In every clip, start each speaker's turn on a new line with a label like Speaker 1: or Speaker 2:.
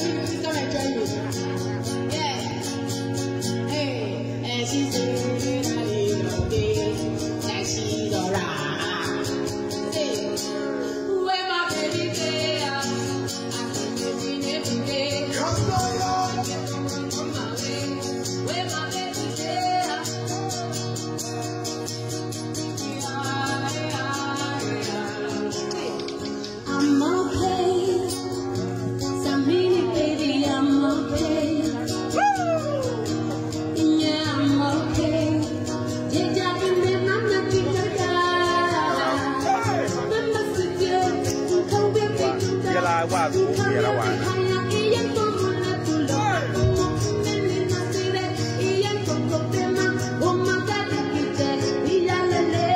Speaker 1: please come and join me. Yeah. Kite iyalele.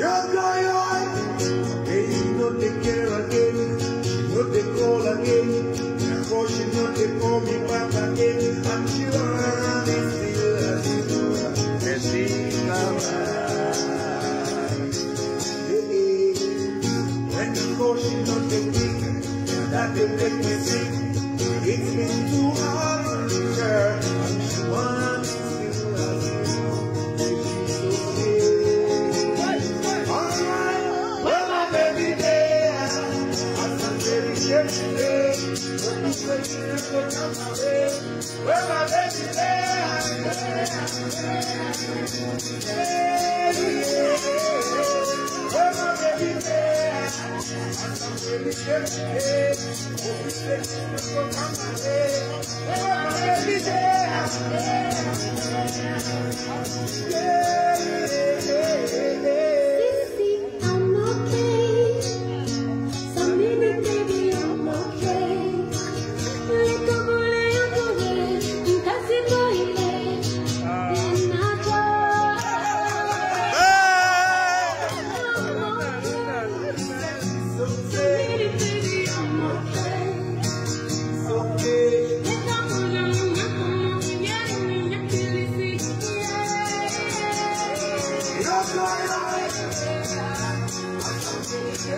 Speaker 2: young lion. Hey, you It's been too hard me, girl. I'm sure they still as you know. She's okay. Alright, where my baby there? I'm not very sure today. When you say you never come where my baby there? Where my yeah,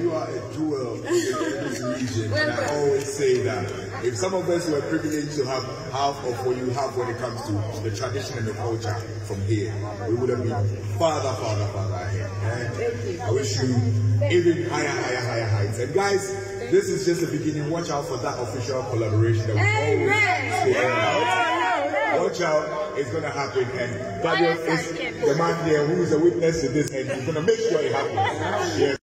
Speaker 1: You
Speaker 2: are a jewel in this region. And I always say that if some of us were privileged to have half of what you have when it comes to the tradition and the culture from here, we would have been farther, farther, farther ahead. And I wish you even higher, higher, higher heights. And guys, this is just the beginning. Watch out for that official collaboration that we always about. Watch out, it's gonna happen. And Daniel is the man there who is a witness to this, and he's gonna make sure it happens. Yes.